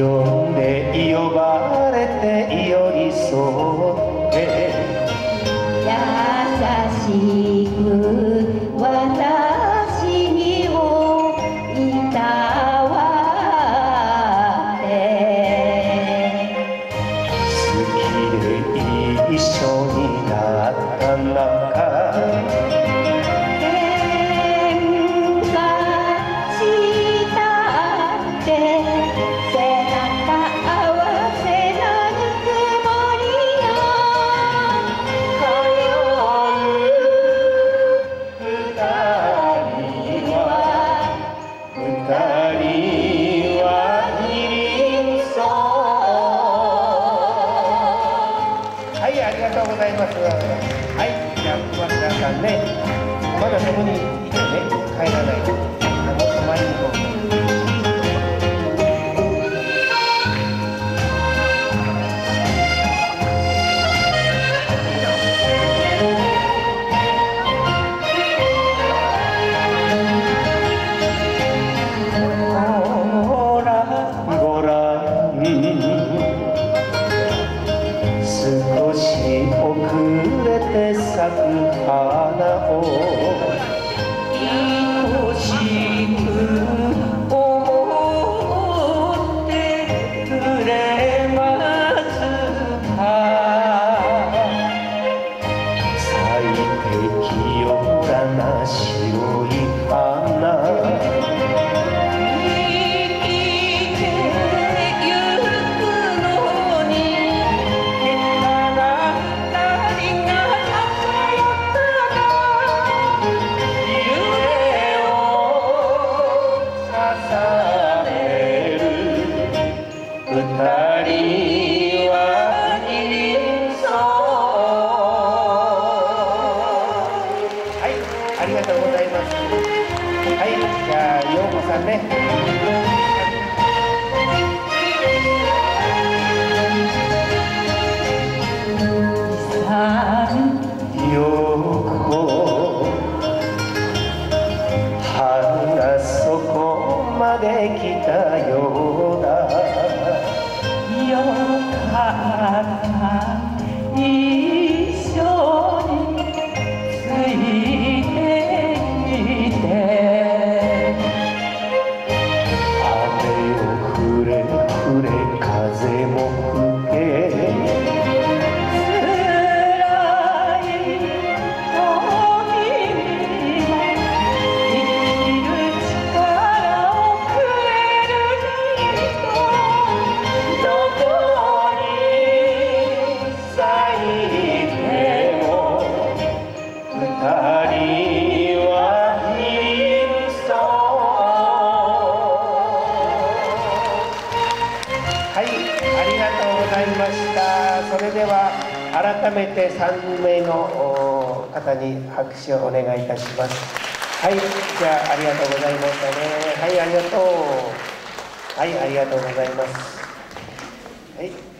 呼んで呼ばれて寄り添って。優しくまだそこにいてね。帰らないで。もっと前に行こうごらんごらん咲く花を愛しく思ってくれますか咲いて清らな白いありがとうございます。はいじゃあ陽子さんね。陽子花そこまで来たよよかっざいました。それでは改めて3名の方に拍手をお願いいたします。はいじゃあありがとうございましたね。はいありがとう。はいありがとうございます。はい。